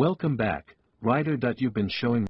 Welcome back, Ryder. You've been showing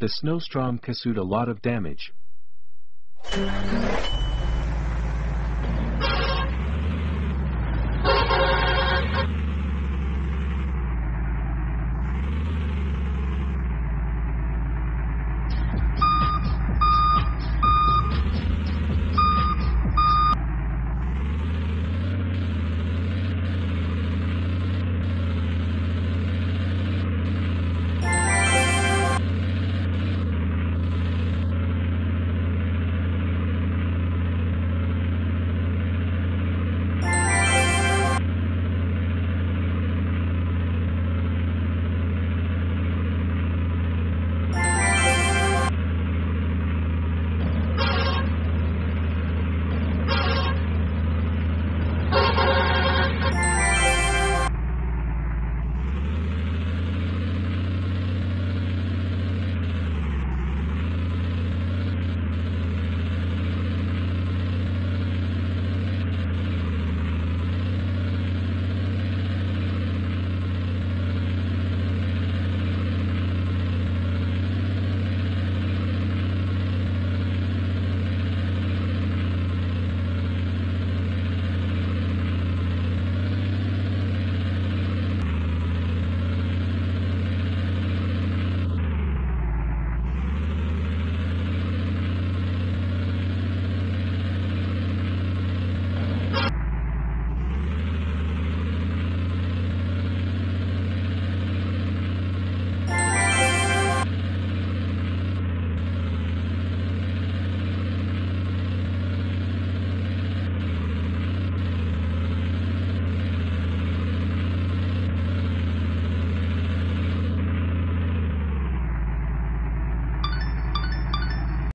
the snowstorm caused a lot of damage.